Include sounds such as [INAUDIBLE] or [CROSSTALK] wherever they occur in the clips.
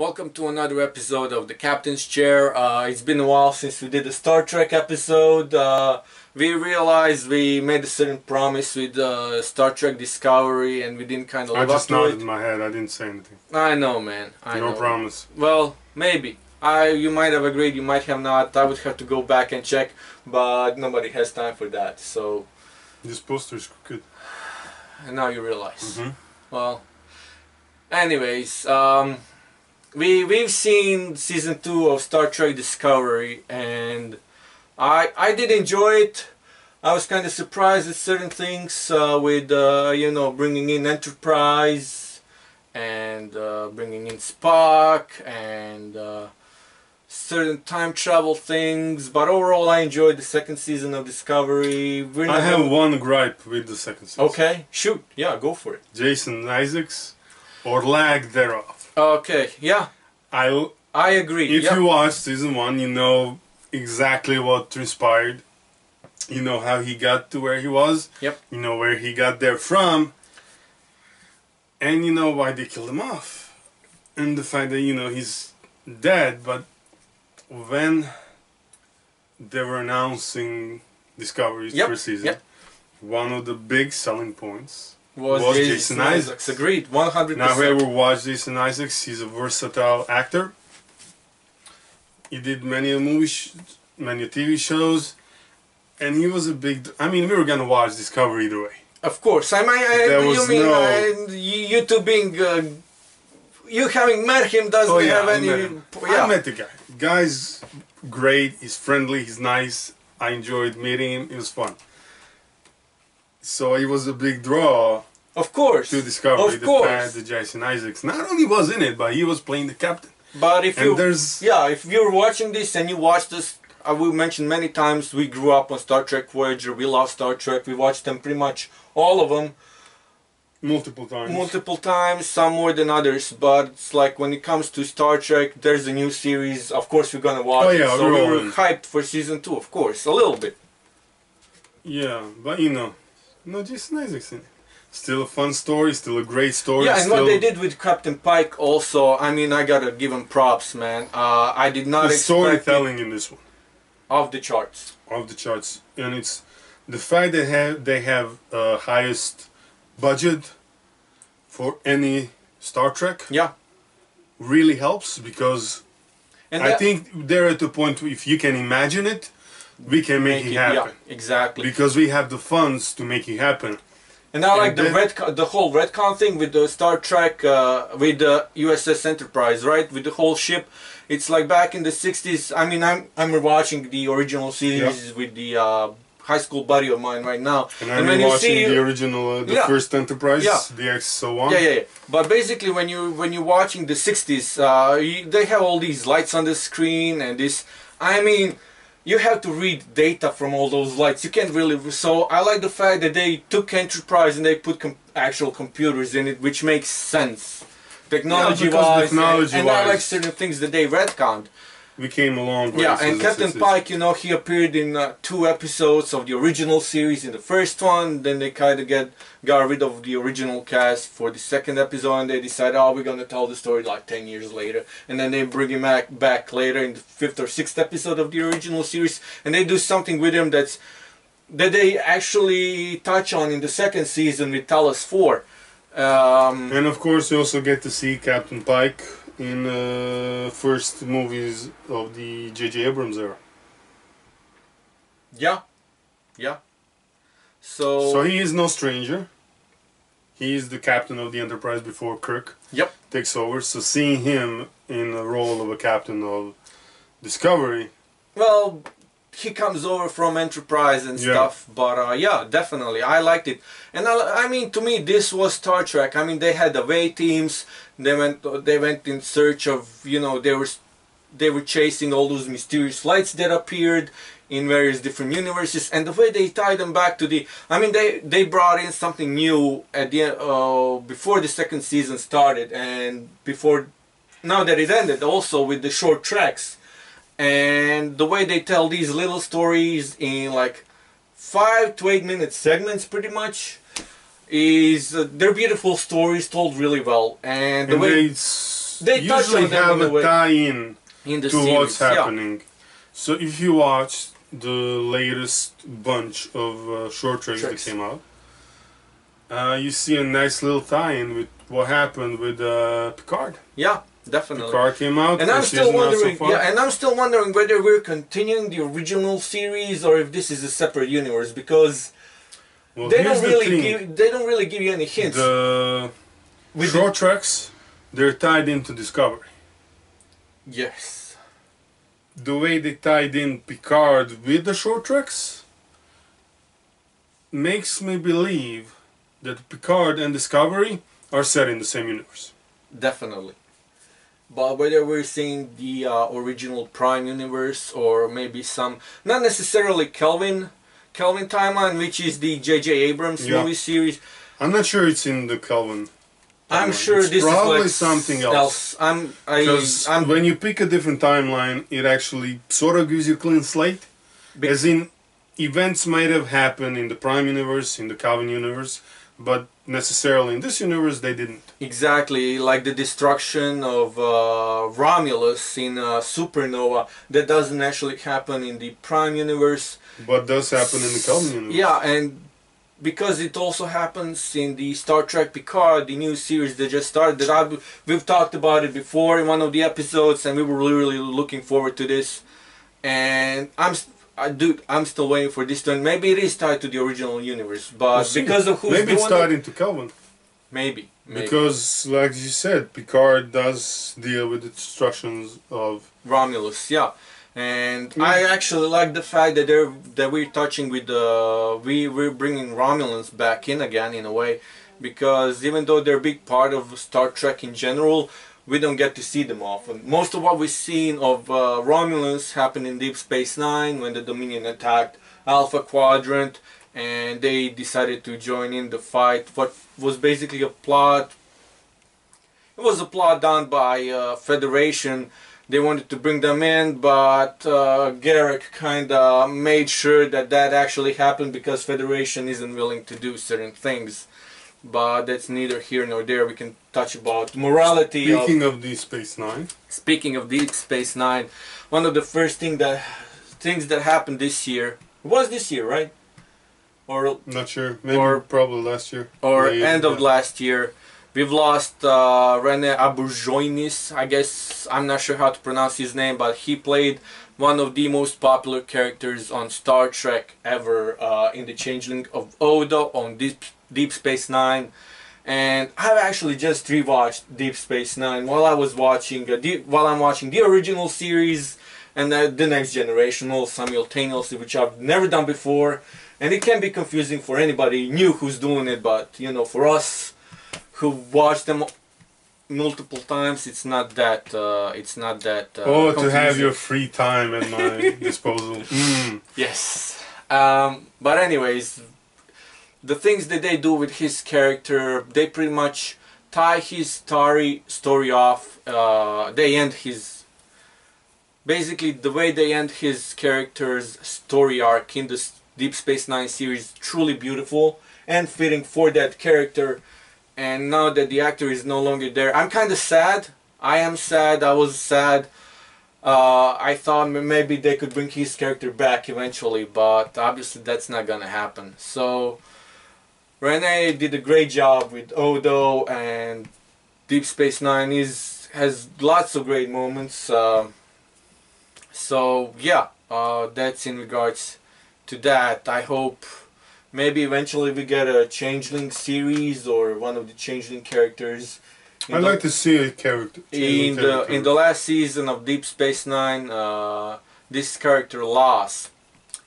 Welcome to another episode of the Captain's Chair. Uh, it's been a while since we did a Star Trek episode. Uh, we realized we made a certain promise with uh, Star Trek Discovery and we didn't kind of I live up just to nodded it. my head. I didn't say anything. I know, man. I no know. promise. Well, maybe. I you might have agreed, you might have not. I would have to go back and check, but nobody has time for that. So, This poster is good. and [SIGHS] now you realize. Mhm. Well, anyways, um, we we've seen season two of Star Trek Discovery, and I I did enjoy it. I was kind of surprised at certain things uh, with uh, you know bringing in Enterprise and uh, bringing in Spock and uh, certain time travel things. But overall, I enjoyed the second season of Discovery. I have one gripe with the second season. Okay, shoot, yeah, go for it. Jason Isaacs, or lack thereof. Okay, yeah, I, I agree. if Yep. you watch season one, you know exactly what transpired. You know how he got to where he was. Yep. You know where he got there from. And you know why they killed him off. And the fact that, you know, he's dead, but when they were announcing Discovery's Yep, first season, yep. one of the big selling points was, was Jason, Jason Isaacs. Isaacs. Agreed, 100%. now, whoever watched Jason Isaacs, he's a versatile actor. He did many movies, many TV shows, and he was a big. I mean, we were gonna watch Discovery either way. Of course, I mean, I, There you mean no- I, you, two being, uh, you having met him doesn't have Oh, I any. met. Yeah. I met the guy. Guy's great. He's friendly. He's nice. I enjoyed meeting him. It was fun. So it was a big draw of course, to Discovery. Of the course, that Jason Isaacs not only was in it, but he was playing the captain. but if And you, there's yeah, if you're watching this and you watch this, I will mention many times. We grew up on Star Trek Voyager. We love Star Trek. We watched them pretty much all of them. multiple times. multiple times, some more than others, but it's like when it comes to Star Trek, there's a new series. Of course, we're gonna watch Oh, it. yeah, So we're we were hyped for season two, of course, a little bit. Yeah, but you know, no Jason Isaacs in it. Still a fun story. Still a great story. yeah, and still what they did with Captain Pike also, I mean, I gotta give him props, man. Uh, I did not The expect it storytelling in this one. off the charts. of the charts, and it's the fact that have they have uh, highest budget for any Star Trek Yeah, really helps because and I think they're at the point if you can imagine it, we can make, it happen Yeah, exactly. because we have the funds to make it happen. And I like And the red, the whole retcon thing with the Star Trek, uh, with the USS Enterprise, right? With the whole ship, it's like back in the '60s. I mean, I'm I'm watching the original series with the uh, high school buddy of mine right now, And I'm when you watching see, the original, uh, the Yeah. first Enterprise, Yeah. the X01. yeah, yeah, yeah. But basically, when you when you're watching the '60s, uh, you, they have all these lights on the screen and this. I mean. You have to read data from all those lights. You can't really. So I like the fact that they took Enterprise and they put com- actual computers in it, which makes sense, technology because wise. technology and, and I like certain things that they retconned. We came along. Yeah, and Captain Pike, you know, he appeared in uh, two episodes of the original series. In the first one, then they kind of get got rid of the original cast for the second episode, and they decide, oh, we're gonna tell the story like ten years later, and then they bring him back back later in the fifth or sixth episode of the original series, and they do something with him that's that they actually touch on in the second season with Talos Four. Um, And of course, you also get to see Captain Pike in uh, first movies of the J.J. Abrams era. yeah, yeah. So, So he is no stranger. He is the captain of the Enterprise before Kirk yep. takes over. So seeing him in the role of a captain of Discovery, Well, he comes over from Enterprise and Yeah. stuff, but uh, yeah, definitely, I liked it. And I, I mean, to me, this was Star Trek. I mean, they had away teams. They went, they went in search of, you know, they were, they were chasing all those mysterious lights that appeared in various different universes, and the way they tied them back to the, I mean, they they brought in something new at the uh, before the second season started, and before now that it ended, also with the Short Treks and the way they tell these little stories in like five to eight minute segments pretty much is uh, they're beautiful stories told really well and the and way they They usually have a tie-in in the to series. what's yeah. happening. So if you watch the latest bunch of uh, Short Treks that came out, uh, you see a nice little tie-in with what happened with uh, Picard. Yeah, definitely. Picard came out. And I'm still wondering, so yeah, and I'm still wondering whether we're continuing the original series or if this is a separate universe because well, they don't really thing. give they don't really give you any hints. the With Short Treks, they're tied into Discovery. yes, the way they tied in Picard with the Short Treks makes me believe that Picard and Discovery are set in the same universe. definitely. But whether we're seeing the uh, original Prime universe or maybe some, not necessarily Kelvin, Kelvin timeline, which is the J.J. Abrams Yeah. movie series. I'm not sure it's in the Kelvin. I'm sure It's this probably is like something else. I'm, Because when you pick a different timeline, it actually sort of gives you a clean slate. As in, events might have happened in the Prime universe, in the Kelvin universe, but necessarily in this universe they didn't. Exactly, like the destruction of uh, Romulus in uh, Supernova that doesn't actually happen in the Prime universe. But does happen in the Kelvin universe. Yeah, and because it also happens in the Star Trek Picard, the new series that just started. That I we've talked about it before in one of the episodes, and we were really really looking forward to this. And I'm, I dude, I'm still waiting for this to end. Maybe it is tied to the original universe, but We'll because of who's maybe it's tied into Kelvin. maybe, maybe. Because, like you said, Picard does deal with the destructions of. Romulus, yeah. And Hmm. I actually like the fact that they're that we're touching with the we we're bringing Romulans back in again in a way, because even though they're a big part of Star Trek in general, we don't get to see them often. Most of what we've seen of uh, Romulans happened in Deep Space Nine when the Dominion attacked Alpha Quadrant, and they decided to join in the fight. What was basically a plot. It was a plot done by uh, Federation they wanted to bring them in, but uh, Garak kind of made sure that that actually happened because Federation isn't willing to do certain things. But that's neither here nor there. We can touch about morality. Speaking of Deep Space Nine, speaking of Deep Space Nine, one of the first thing that things that happened this year was this year, right? Or not sure. Maybe Or- probably last year. or end of last year. We've lost uh, Rene Auberjonois. I guess I'm not sure how to pronounce his name, but he played one of the most popular characters on Star Trek ever uh, in the Changeling of Odo on Deep, Deep Space Nine. And I've actually just rewatched Deep Space Nine while I was watching uh, the, while I'm watching the original series and uh, the Next Generation all simultaneously, which I've never done before. And it can be confusing for anybody new who's doing it, but you know, for us who watch them multiple times, it's not that. Uh, it's not that. Uh, Oh, to have your free time at my [LAUGHS] disposal. Mm. Yes. Um, but anyways, the things that they do with his character, they pretty much tie his story story off. Uh, they end his. Basically, the way they end his character's story arc in the Deep Space Nine series, truly beautiful and fitting for that character. And now that the actor is no longer there, I'm kind of sad. I am sad. I was sad. Uh, I thought maybe they could bring his character back eventually, but obviously that's not gonna happen. So Rene did a great job with Odo, and Deep Space Nine is has lots of great moments. Um so yeah, uh, that's in regards to that. I hope maybe eventually we get a Changeling series or one of the Changeling characters. in I'd the- like to see a character. in the in the last season of Deep Space Nine, uh, this character Laas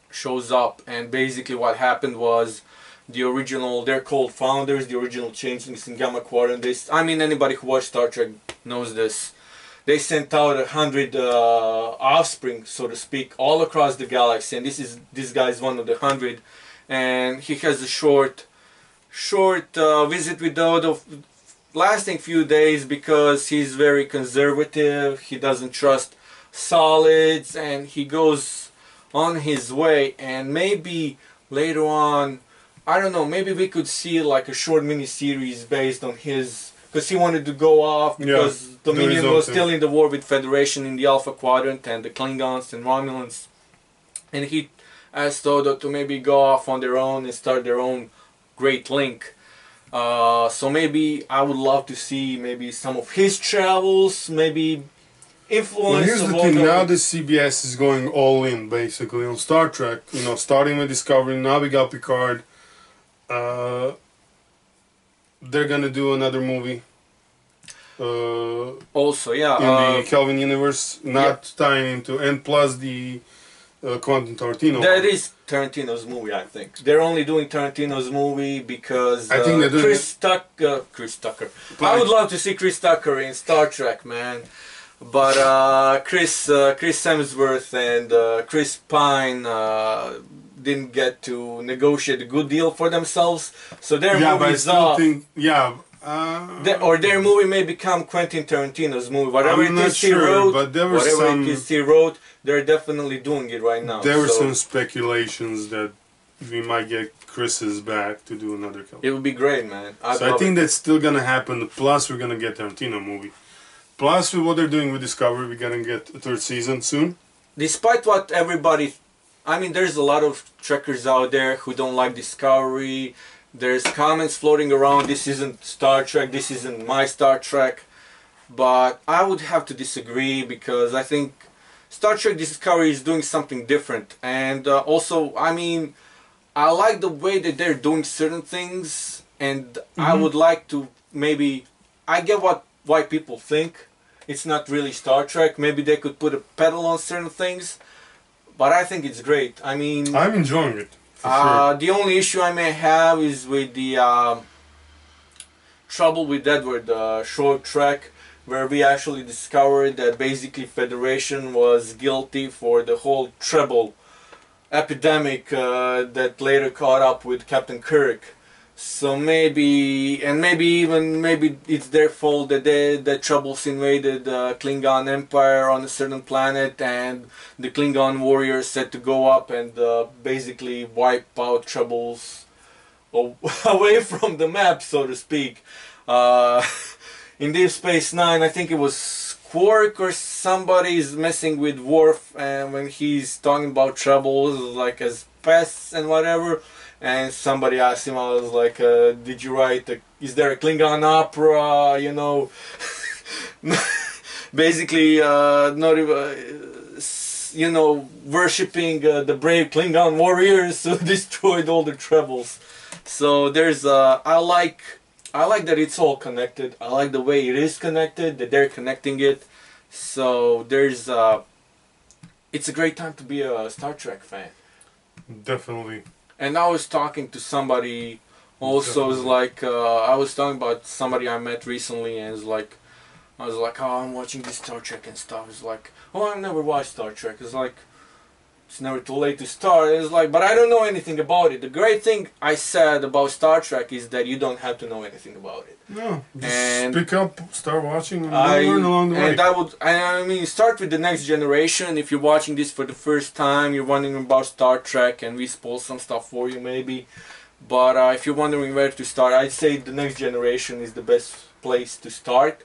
shows up, and basically what happened was the original. They're called founders, the original changelings in Gamma Quadrant. This, I mean, anybody who watched Star Trek knows this. They sent out a hundred uh, offspring, so to speak, all across the galaxy, and this is this guy is one of the hundred, and he has a short, short uh, visit with Odo lasting few days because he's very conservative he doesn't trust solids and he goes on his way and maybe later on i don't know maybe we could see like a short mini series based on his because he wanted to go off because his Dominion was still in the war with Federation in the Alpha Quadrant and the Klingons and Romulans, and he asked Odo to maybe go off on their own and start their own Great Link. Uh, so maybe I would love to see maybe some of his travels, maybe influence. Well, here's the thing. Now the CBS is going all in, basically, on Star Trek. You know, starting with Discovery, now we got Picard. Uh, they're gonna do another movie. Uh, also, yeah. in uh, the Kelvin universe, not tying into, and plus the uh, Quentin Tarantino. That is Tarantino's movie, I think. They're only doing Tarantino's movie because I think uh, they're doing Chris Tucker. Chris Tucker. I would love to see Chris Tucker in Star Trek, man. But uh, Chris uh, Chris Hemsworth and uh, Chris Pine uh, didn't get to negotiate a good deal for themselves, so their yeah, movie is off. think, yeah. Uh, Their- or their movie may become Quentin Tarantino's movie. Whatever I'm it is he wrote, but there whatever some- it is he wrote, they're definitely doing it right now. there were so- some speculations that we might get Chris's back to do another. It would be great, man. I'd So I think it. that's still gonna happen. Plus, we're gonna get Tarantino movie. Plus, with what they're doing with Discovery, we're gonna get a third season soon. despite what everybody, I mean, there's a lot of trekkers out there who don't like Discovery. There's comments floating around. This isn't Star Trek. This isn't my Star Trek. But I would have to disagree because I think Star Trek Discovery is doing something different. And uh, also, I mean, I like the way that they're doing certain things, and I Mhm. would like to maybe. I get what why people think it's not really Star Trek. Maybe they could put a pedal on certain things, but I think it's great. I mean, I'm enjoying it. Uh, the only issue I may have is with the um, trouble with Edward uh, Short Trek, where we actually discovered that basically Federation was guilty for the whole tribble epidemic uh, that later caught up with Captain Kirk. So maybe, and maybe even maybe it's their fault that they that tribbles invaded uh, Klingon Empire on a certain planet, and the Klingon warriors said to go up and uh, basically wipe out tribbles [LAUGHS] away from the map, so to speak. Uh, in Deep Space Nine, I think it was Quark or somebody is messing with Worf, and when he's talking about tribbles like as pests and whatever, and somebody asked him, I was like, uh, "Did you write? A, is there a Klingon opera? You know?" [LAUGHS] Basically, uh, not even. Uh, you know, worshipping uh, the brave Klingon warriors who [LAUGHS] destroyed all the tribbles. So there's, uh, I like, I like that it's all connected. I like the way it is connected, that they're connecting it. So there's, uh, it's a great time to be a Star Trek fan. Definitely. And I was talking to somebody also is like uh, I was talking about somebody I met recently and it's like I was like, Oh, I'm watching this Star Trek and stuff. It's like, Oh I've never watched Star Trek. It's like it's never too late to start. It's like but I don't know anything about it. The great thing I said about Star Trek is that you don't have to know anything about it. No, just And- pick up, start watching, and I, learn along the way. and I would, I mean, start with the next generation. If you're watching this for the first time, you're wondering about Star Trek, and we spoil some stuff for you, maybe. But uh, if you're wondering where to start, I'd say the next generation is the best place to start,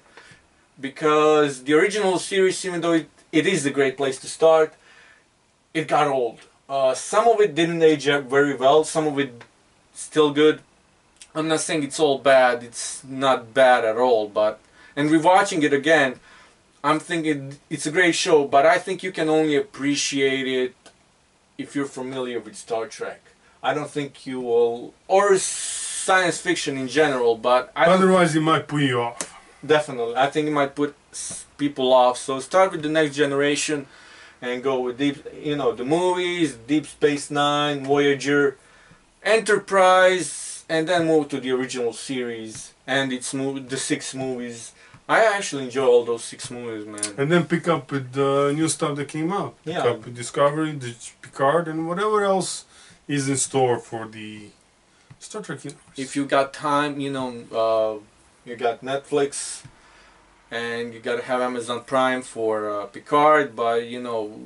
because the original series, even though it, it is a great place to start, it got old. Uh, some of it didn't age up very well. Some of it still good. I'm not saying it's all bad. It's not bad at all. But and rewatching it again, I'm thinking it's a great show. But I think you can only appreciate it if you're familiar with Star Trek. I don't think you will, or science fiction in general. But I Otherwise, it might put you off. Definitely, I think it might put people off. So start with the next generation, and go with deep, you know, the movies, Deep Space Nine, Voyager, Enterprise, and then move to the original series and its mov- the six movies. I actually enjoy all those six movies, man. And then pick up with the new stuff that came out. Pick Yeah. up with Discovery, the Picard, and whatever else is in store for the Star Trek universe. If you got time, you know, uh, you got Netflix, and you gotta have Amazon Prime for uh, Picard, but you know,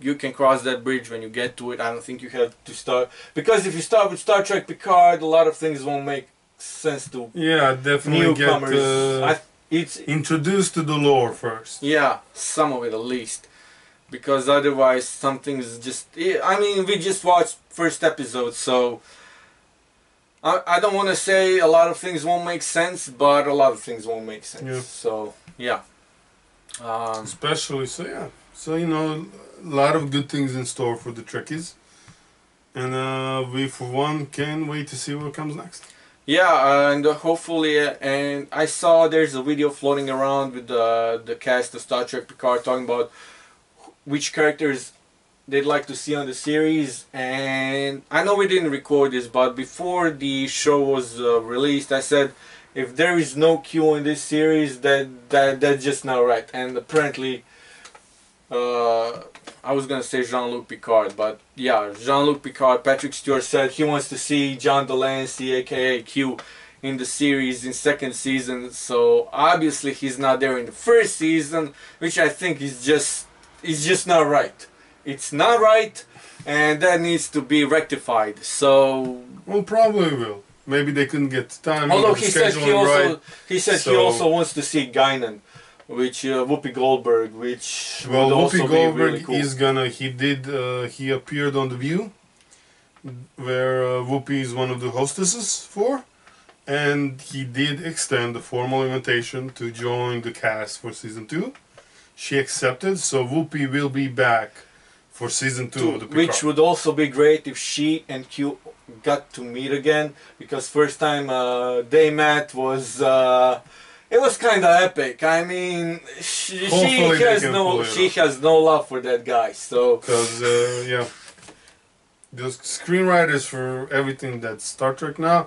you can cross that bridge when you get to it. I don't think you have to start because if you start with Star Trek Picard, a lot of things won't make sense to Yeah, definitely get uh, I, it's introduced to the lore first. yeah, some of it at least, because otherwise some things just. I mean, we just watched first episode, so. I, I don't want to say a lot of things won't make sense, but a lot of things won't make sense. Yeah. So yeah. Um, Especially, so yeah. So, you know, a lot of good things in store for the Trekkies. And uh, we, for one, can't wait to see what comes next. Yeah, and hopefully, and I saw there's a video floating around with the the cast of Star Trek Picard talking about which characters they'd like to see on the series. And I know we didn't record this, but before the show was uh, released, I said if there is no Q in this series, that that that's just not right. And apparently, uh, I was gonna say Jean-Luc Picard, but yeah, Jean-Luc Picard. Patrick Stewart said he wants to see John de Lancie, aka Q, in the series in second season. So obviously he's not there in the first season, which I think is just is just not right. It's not right, and that needs to be rectified. So Well, probably will. Maybe they couldn't get time. although he said he also right. he said he also wants to see Guinan, which uh, Whoopi Goldberg, which Well, would also Whoopi be Goldberg really cool. is gonna. He did. Uh, he appeared on the View, where uh, Whoopi is one of the hostesses for, and he did extend the formal invitation to join the cast for season two. She accepted, so Whoopi will be back for season two of the Picard. which would also be great if she and Q got to meet again because first time uh, they met was uh, it was kind of epic. I mean, she, she has no she off. has no love for that guy. So because uh, yeah, the screenwriters for everything that's Star Trek now,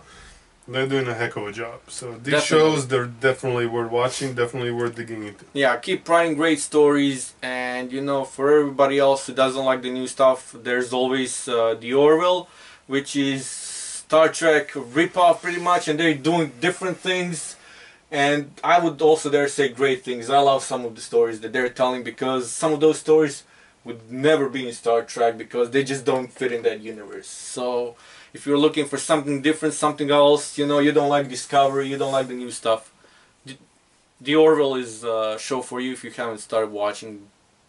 they're doing a heck of a job. So these Definitely. shows, they're definitely worth watching, definitely worth digging into. yeah, keep writing great stories, and you know, for everybody else who doesn't like the new stuff, there's always uh, the Orville, which is Star Trek ripoff pretty much, and they're doing different things. And I would also dare say great things. I love some of the stories that they're telling because some of those stories would never be in Star Trek because they just don't fit in that universe. So if you're looking for something different, something else, you know, you don't like Discovery, you don't like the new stuff, the, Orville is a show for you. If you haven't started watching,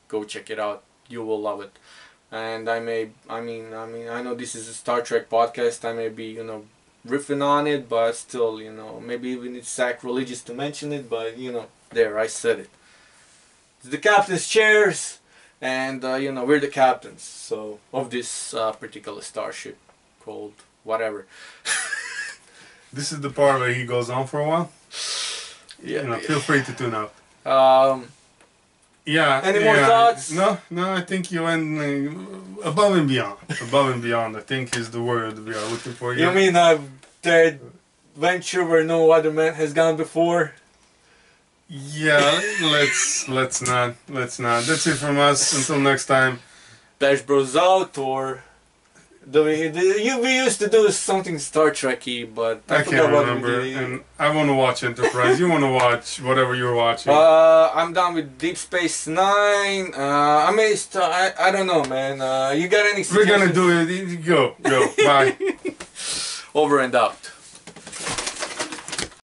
go check it out. You will love it. And I may, I mean, I mean, I know this is a Star Trek podcast. I may be, you know, riffing on it, but still, you know, maybe even it's sacrilegious to mention it, but you know, there, I said it. It's the captain's chairs, and uh, you know, we're the captains, so of this uh, particular starship called whatever. [LAUGHS] This is the part where he goes on for a while. Yeah. You know, feel free to tune out. Um, Yeah. Any more yeah. thoughts? No, no. I think you went uh, above and beyond. above and beyond. I think is the word we are looking for. you mean a third venture where no other man has gone before? Yeah. let's let's not let's not. That's it from us. Until next time. Bash Bros out or do we, you, we used to do something Star Trekky, but I, I can't remember, and I want to watch Enterprise. you want to watch whatever you're watching. Uh, I'm done with Deep Space Nine. Uh, I may st- I, I don't know, man. Uh, you got any Suggestions? We're gonna do it. Go, go. Bye. [LAUGHS] Over and out.